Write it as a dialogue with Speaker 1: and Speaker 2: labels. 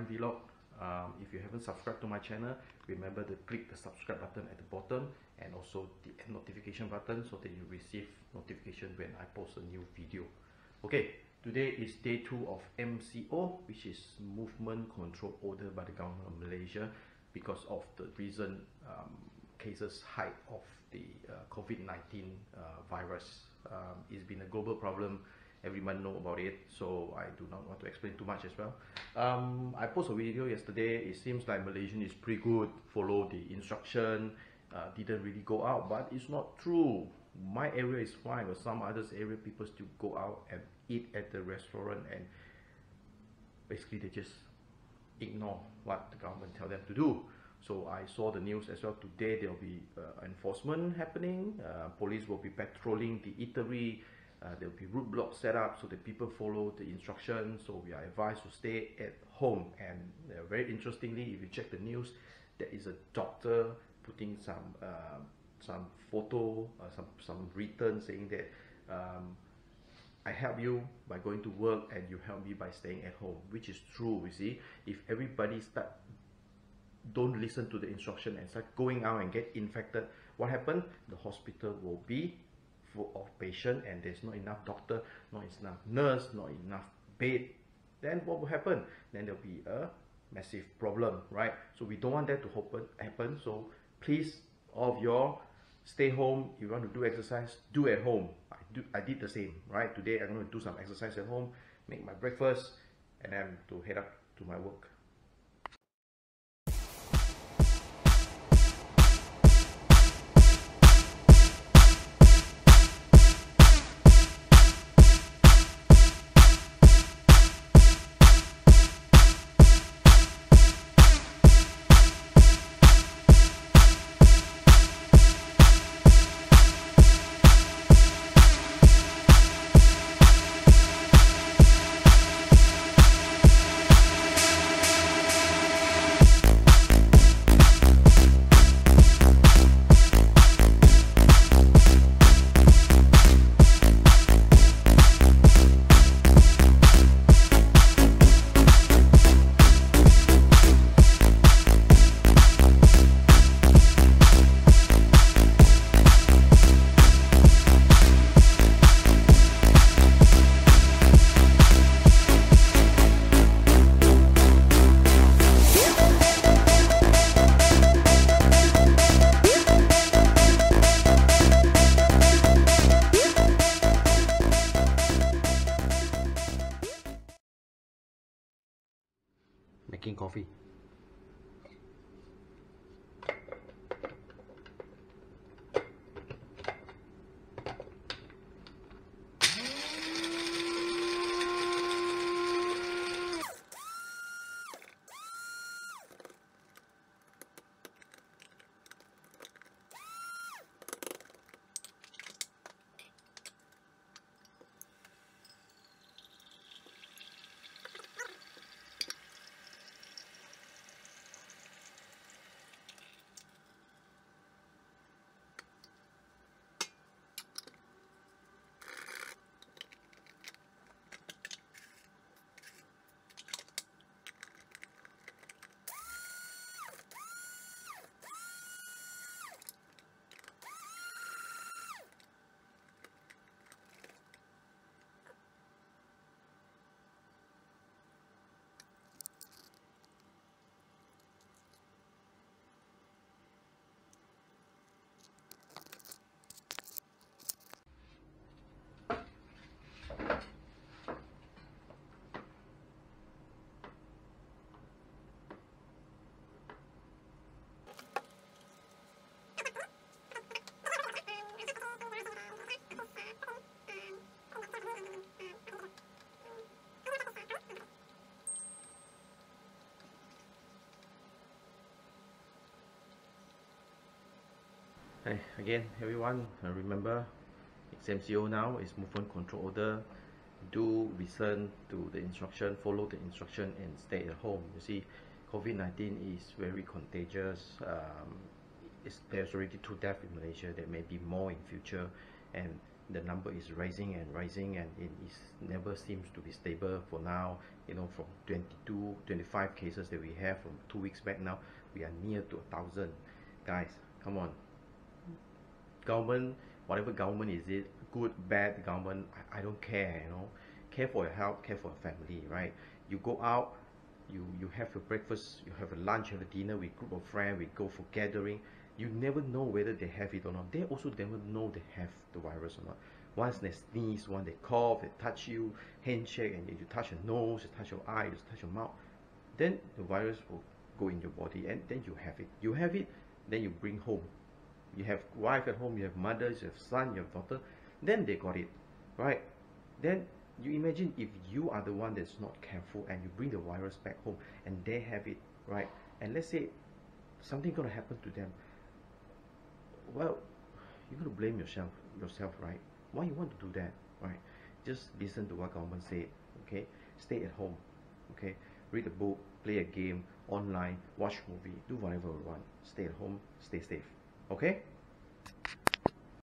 Speaker 1: Bryan Vlog. Um, if you haven't subscribed to my channel, remember to click the subscribe button at the bottom and also the notification button so that you receive notification when I post a new video. Okay, today is day two of MCO, which is Movement Control Order by the government of Malaysia because of the recent um, cases height of the uh, COVID-19 uh, virus. Um, it's been a global problem everyone know about it so I do not want to explain too much as well. Um, I posted a video yesterday. It seems like Malaysian is pretty good follow the instruction uh, didn't really go out but it's not true. My area is fine but some others area people still go out and eat at the restaurant and basically they just ignore what the government tell them to do. So I saw the news as well. Today there will be uh, enforcement happening. Uh, police will be patrolling the eatery uh, there will be roadblocks set up so that people follow the instructions. So we are advised to stay at home. And uh, very interestingly, if you check the news, there is a doctor putting some uh, some photo, some some written saying that um, I help you by going to work and you help me by staying at home, which is true. You see, if everybody start don't listen to the instruction and start going out and get infected, what happened? The hospital will be full of patient and there's not enough doctor, not enough nurse, not enough bed, then what will happen? Then there'll be a massive problem, right? So we don't want that to happen. So please, all of y'all, stay home. If you want to do exercise, do at home. I do. I did the same, right? Today I'm going to do some exercise at home, make my breakfast, and then to head up to my work. King Coffee. Hey, again, everyone, uh, remember, it's MCO now, it's movement control order. Do listen to the instruction, follow the instruction, and stay at home. You see, COVID 19 is very contagious. Um, there's already two deaths in Malaysia, there may be more in future. And the number is rising and rising and it is never seems to be stable for now you know from 22 25 cases that we have from two weeks back now we are near to a thousand guys come on government whatever government is it good bad government? I, I don't care you know. Care for your health care for your family right? You go out you you have your breakfast you have a lunch you have a dinner with group of friends we go for gathering. You never know whether they have it or not. They also never know they have the virus or not. Once they sneeze once they cough they touch you handshake and you touch your nose you touch your eyes you touch your mouth then the virus will go in your body and then you have it. You have it then you bring home you have wife at home you have mothers you have son you have daughter then they got it right? Then you imagine if you are the one that's not careful and you bring the virus back home and they have it right? And let's say something gonna happen to them. Well you're gonna blame yourself yourself right? Why you want to do that right? Just listen to what government said okay? Stay at home okay? Read a book play a game online watch movie do whatever you want. Stay at home stay safe okay